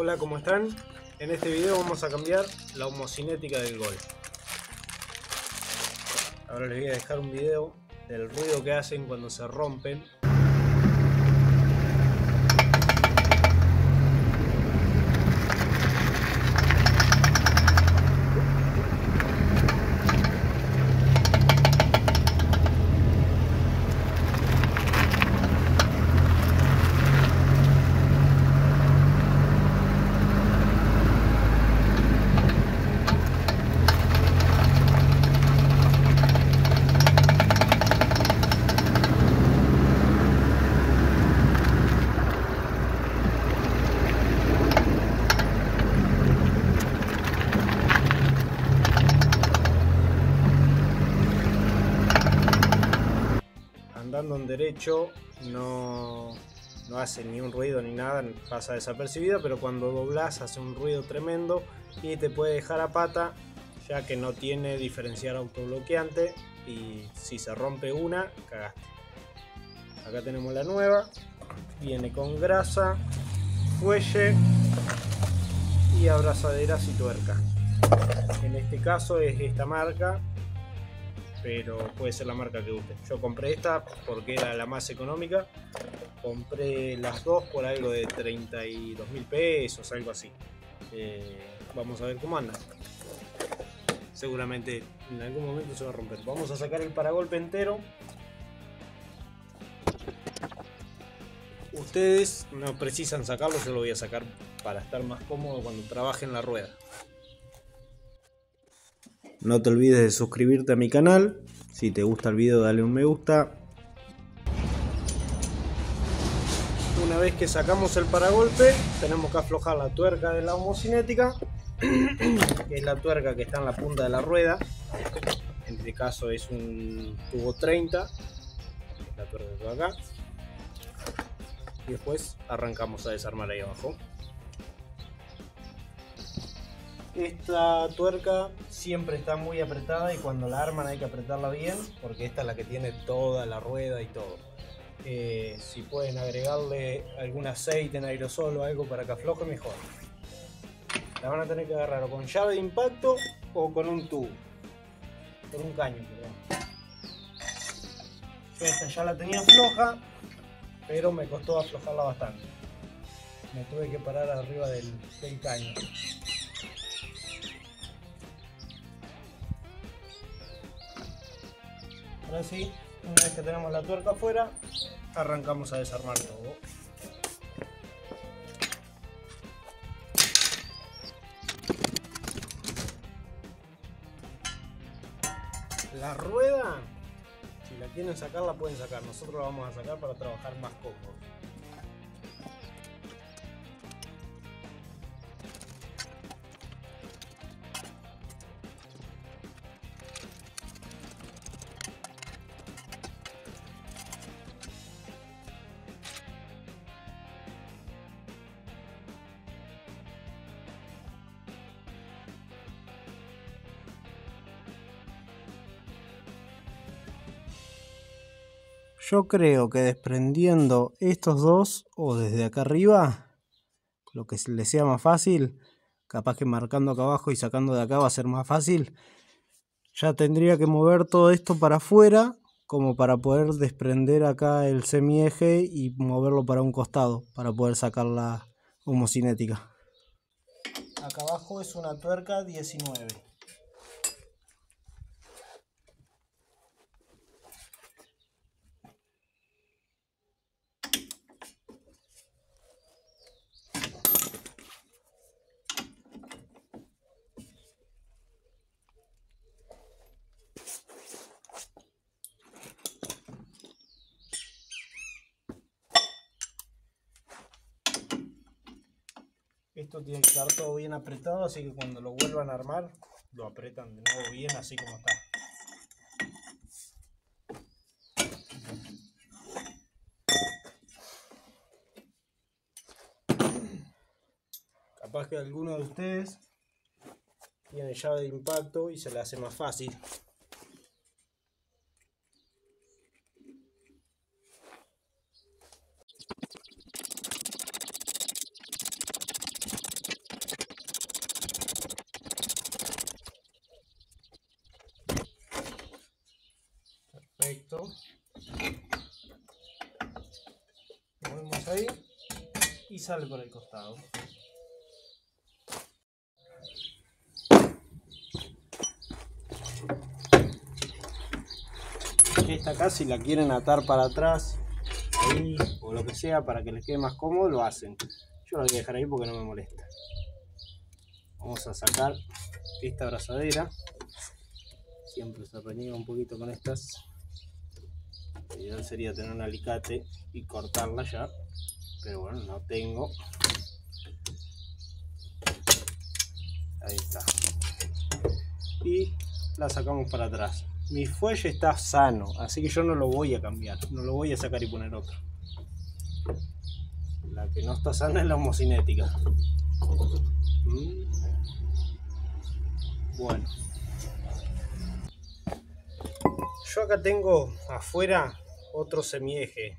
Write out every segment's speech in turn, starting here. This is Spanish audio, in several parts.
Hola, ¿cómo están? En este video vamos a cambiar la homocinética del Golf. Ahora les voy a dejar un video del ruido que hacen cuando se rompen no, no hace ni un ruido ni nada, pasa desapercibido, pero cuando doblas hace un ruido tremendo y te puede dejar a pata ya que no tiene diferencial autobloqueante y si se rompe una, cagaste. Acá tenemos la nueva, viene con grasa, fuelle y abrazaderas y tuerca. En este caso es esta marca, pero puede ser la marca que guste. Yo compré esta porque era la más económica. Compré las dos por algo de 32 mil pesos, algo así. Eh, vamos a ver cómo anda. Seguramente en algún momento se va a romper. Vamos a sacar el paragolpe entero. Ustedes no precisan sacarlo, yo lo voy a sacar para estar más cómodo cuando trabaje en la rueda. No te olvides de suscribirte a mi canal. Si te gusta el video, dale un me gusta. Una vez que sacamos el paragolpe, tenemos que aflojar la tuerca de la homocinética, que es la tuerca que está en la punta de la rueda. En este caso es un tubo 30, la tuerca va acá. Y después arrancamos a desarmar ahí abajo. Esta tuerca siempre está muy apretada y cuando la arman hay que apretarla bien porque esta es la que tiene toda la rueda y todo. Eh, si pueden agregarle algún aceite en aerosol o algo para que afloje mejor. La van a tener que agarrar o con llave de impacto o con un tubo. Con un caño, perdón. Esta ya la tenía floja, pero me costó aflojarla bastante. Me tuve que parar arriba del, del caño. Ahora sí, una vez que tenemos la tuerca afuera, arrancamos a desarmar todo. La rueda, si la quieren sacar, la pueden sacar. Nosotros la vamos a sacar para trabajar más cómodo. Yo creo que desprendiendo estos dos o desde acá arriba, lo que les sea más fácil, capaz que marcando acá abajo y sacando de acá va a ser más fácil. Ya tendría que mover todo esto para afuera como para poder desprender acá el semieje y moverlo para un costado para poder sacar la homocinética. Acá abajo es una tuerca 19. Esto tiene que estar todo bien apretado, así que cuando lo vuelvan a armar, lo apretan de nuevo bien así como está. Capaz que alguno de ustedes tiene llave de impacto y se le hace más fácil. Y sale por el costado. Esta acá si la quieren atar para atrás, o lo que sea para que les quede más cómodo, lo hacen. Yo la voy a dejar ahí porque no me molesta. Vamos a sacar esta abrazadera. Siempre se reniega un poquito con estas. Ideal sería tener un alicate y cortarla ya. Pero bueno, no tengo. Ahí está. Y la sacamos para atrás. Mi fuelle está sano, así que yo no lo voy a cambiar. No lo voy a sacar y poner otro. La que no está sana es la homocinética. Mm. Bueno. Yo acá tengo afuera otro semieje.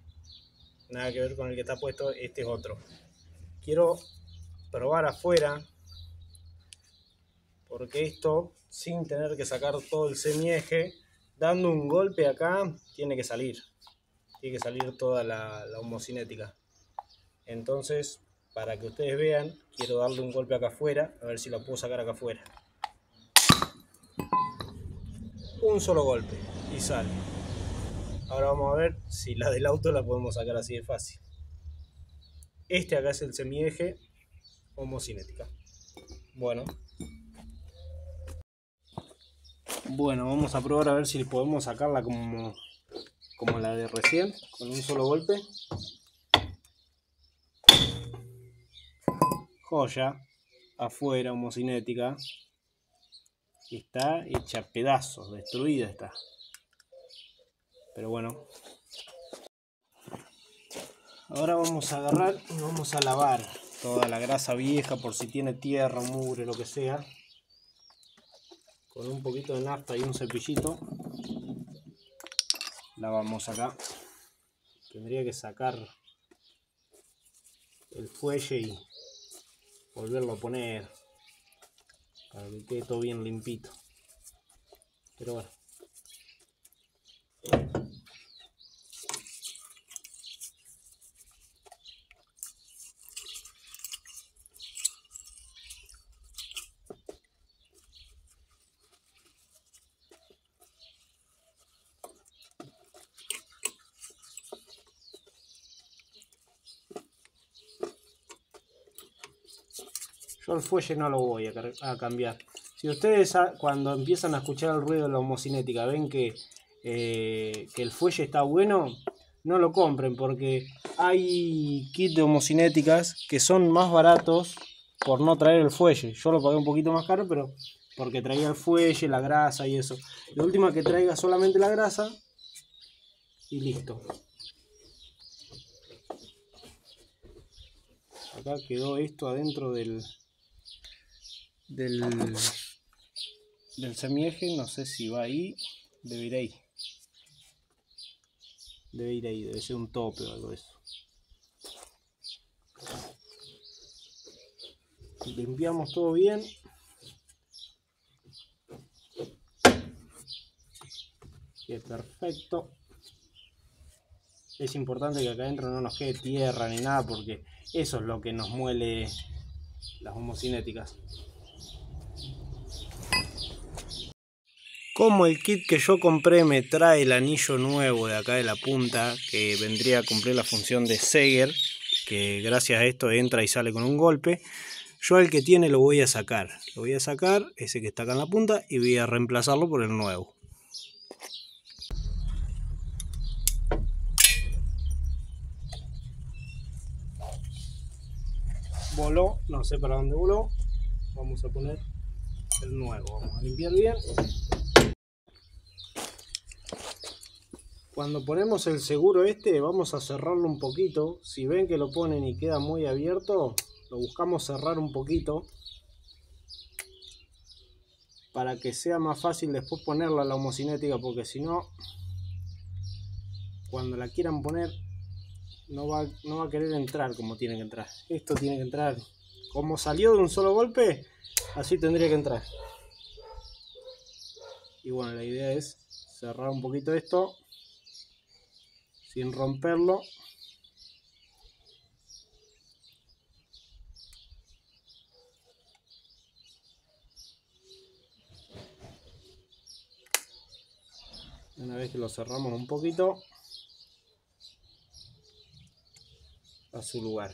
Nada que ver con el que está puesto, este es otro. Quiero probar afuera. Porque esto, sin tener que sacar todo el semieje, dando un golpe acá, tiene que salir. Tiene que salir toda la, homocinética. Entonces, para que ustedes vean, quiero darle un golpe acá afuera, a ver si lo puedo sacar acá afuera. Un solo golpe y sale. Ahora vamos a ver si la del auto la podemos sacar así de fácil. Este acá es el semieje homocinética. Bueno. Bueno, vamos a probar a ver si podemos sacarla como, como la de recién, con un solo golpe. Joya, afuera, homocinética. Está hecha pedazos, destruida está. Pero bueno. Ahora vamos a agarrar y vamos a lavar toda la grasa vieja por si tiene tierra, mugre, lo que sea. Con un poquito de nafta y un cepillito. Lavamos acá. Tendría que sacar el fuelle y volverlo a poner para que quede todo bien limpito pero bueno El fuelle no lo voy a, cambiar. Si ustedes cuando empiezan a escuchar el ruido de la homocinética ven que, eh, que el fuelle está bueno, no lo compren porque hay kits de homocinéticas que son más baratos por no traer el fuelle. Yo lo pagué un poquito más caro, pero porque traía el fuelle, la grasa y eso. La última que traiga solamente la grasa y listo. Acá quedó esto adentro del, del, del semieje, no sé si va ahí, debe ir ahí. Debe ir ahí, debe ser un tope o algo de eso. Limpiamos todo bien. Qué perfecto. Es importante que acá adentro no nos quede tierra ni nada porque eso es lo que nos muele las homocinéticas. Como el kit que yo compré me trae el anillo nuevo de acá de la punta, que vendría a cumplir la función de Seger, que gracias a esto entra y sale con un golpe, yo el que tiene lo voy a sacar. Lo voy a sacar, ese que está acá en la punta, y voy a reemplazarlo por el nuevo. Voló, no sé para dónde voló. Vamos a poner el nuevo. Vamos a limpiar bien. Cuando ponemos el seguro este, vamos a cerrarlo un poquito. Si ven que lo ponen y queda muy abierto, lo buscamos cerrar un poquito. Para que sea más fácil después ponerla la homocinética, porque si no, cuando la quieran poner, no va, no va a querer entrar como tiene que entrar. Esto tiene que entrar como salió de un solo golpe, así tendría que entrar. Y bueno, la idea es cerrar un poquito esto sin romperlo. Una vez que lo cerramos un poquito, a su lugar.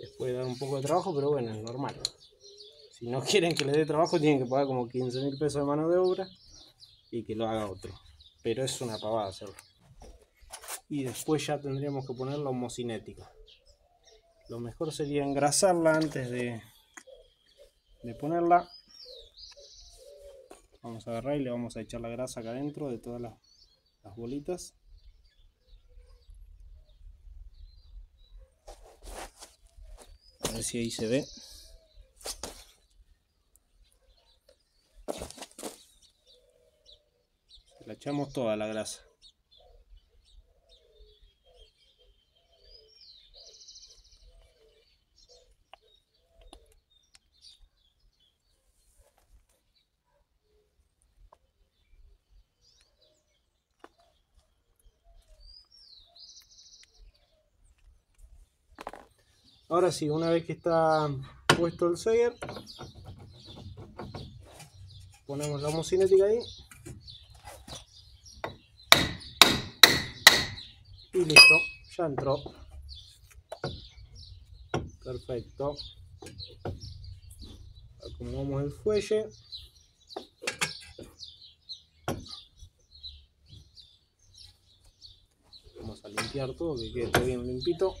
Después puede dar un poco de trabajo, pero bueno, es normal. Si no quieren que le dé trabajo, tienen que pagar como 15 mil pesos de mano de obra y que lo haga otro. Pero es una pavada hacerlo. Y después ya tendríamos que poner la homocinética. Lo mejor sería engrasarla antes de, de ponerla. Vamos a agarrar y le vamos a echar la grasa acá adentro de todas las, las bolitas. A ver si ahí se ve. Echamos toda la grasa. Ahora sí, una vez que está puesto el Seger, ponemos la homocinética ahí. Y listo, ya entró. Perfecto. Acomodamos el fuelle. Vamos a limpiar todo, que quede bien limpito.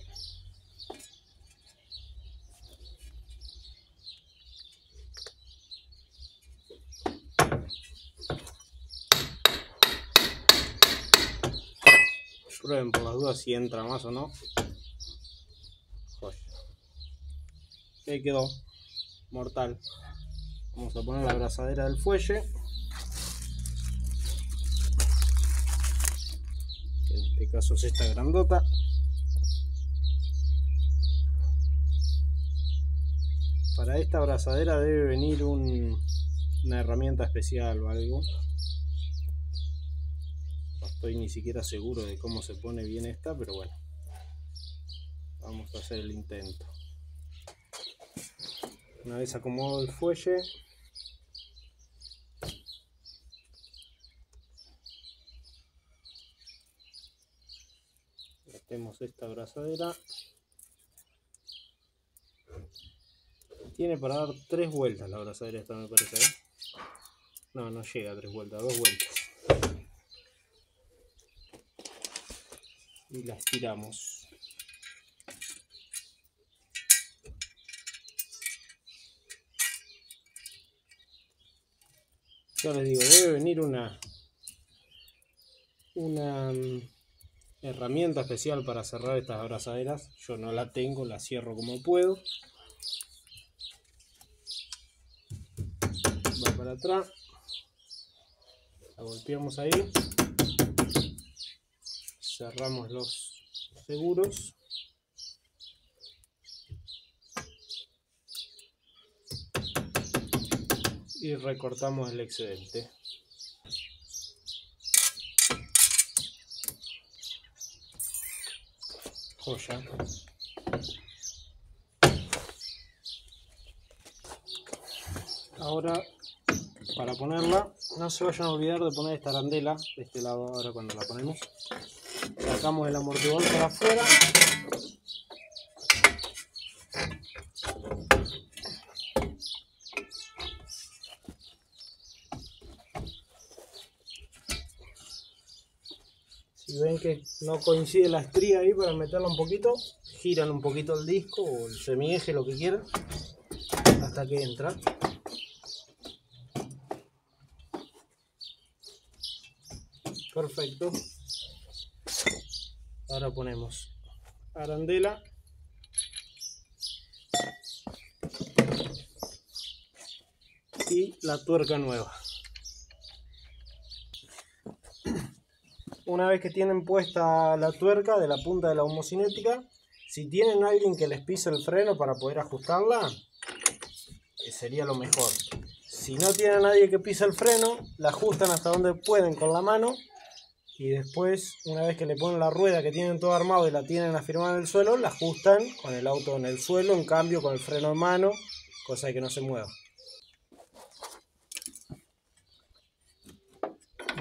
Prueben por las dudas si entra más o no. Joya. Ahí quedó. Mortal. Vamos a poner la abrazadera del fuelle. Que en este caso es esta grandota. Para esta abrazadera debe venir un, una herramienta especial o algo estoy ni siquiera seguro de cómo se pone bien esta, pero bueno, vamos a hacer el intento. Una vez acomodo el fuelle, metemos esta abrazadera. Tiene para dar tres vueltas la abrazadera esta me parece. ¿eh? No, no llega a tres vueltas, dos vueltas. Y la estiramos. Ya les digo, debe venir una una mm, herramienta especial para cerrar estas abrazaderas. Yo no la tengo, la cierro como puedo. Va para atrás. La golpeamos ahí cerramos los seguros. Y recortamos el excedente. Joya. Ahora para ponerla no se vayan a olvidar de poner esta arandela de este lado ahora cuando la ponemos sacamos el amortiguador para afuera. Si ven que no coincide la estría ahí para meterla un poquito giran un poquito el disco o el semieje lo que quieran hasta que entra. Perfecto ahora ponemos arandela. Y la tuerca nueva. Una vez que tienen puesta la tuerca de la punta de la homocinética si tienen alguien que les pise el freno para poder ajustarla eh, sería lo mejor. Si no tienen nadie que pise el freno la ajustan hasta donde pueden con la mano y después, una vez que le ponen la rueda que tienen todo armado y la tienen afirmada en el suelo, la ajustan con el auto en el suelo, en cambio con el freno en mano, cosa de que no se mueva.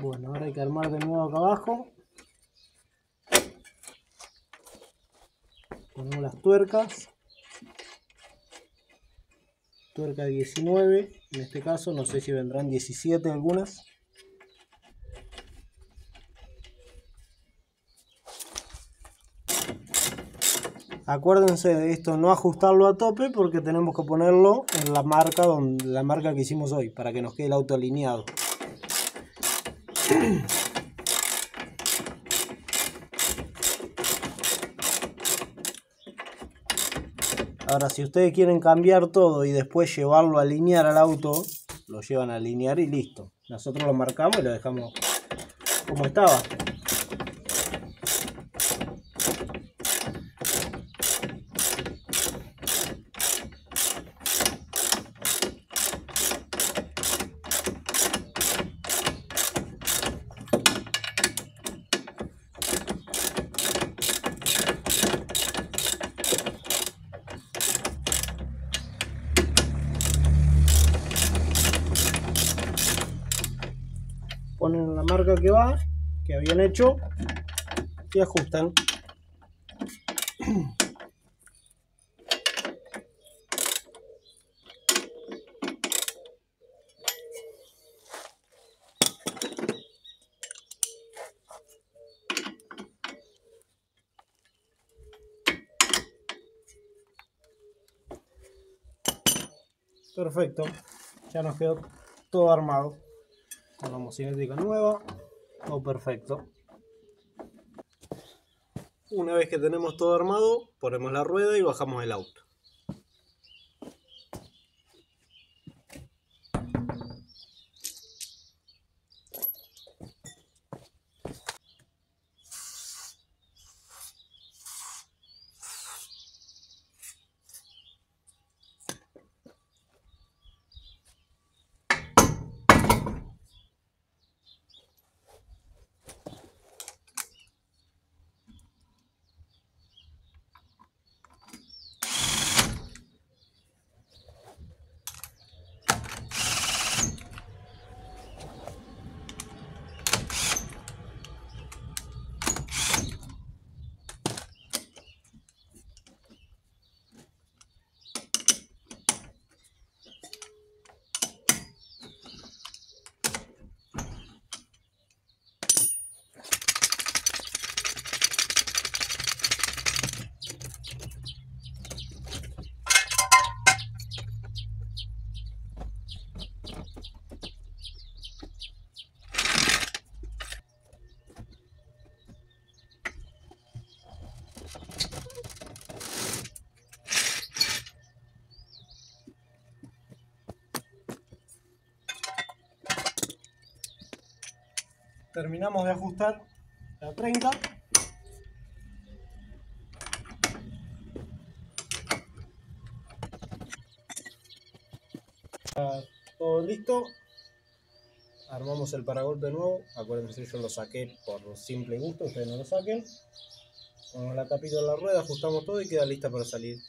Bueno, ahora hay que armar de nuevo acá abajo. Ponemos las tuercas. Tuerca 19, en este caso, no sé si vendrán 17 algunas. Acuérdense de esto, no ajustarlo a tope porque tenemos que ponerlo en la marca, donde, la marca que hicimos hoy para que nos quede el auto alineado. Ahora, si ustedes quieren cambiar todo y después llevarlo a alinear al auto, lo llevan a alinear y listo. Nosotros lo marcamos y lo dejamos como estaba. ponen la marca que va, que habían hecho y ajustan. Perfecto, ya nos quedó todo armado con cinética nueva todo perfecto. Una vez que tenemos todo armado ponemos la rueda y bajamos el auto terminamos de ajustar la 30 todo listo. Armamos el paragolpe nuevo. Acuérdense yo lo saqué por simple gusto ustedes no lo saquen. Ponemos la tapita de la rueda ajustamos todo y queda lista para salir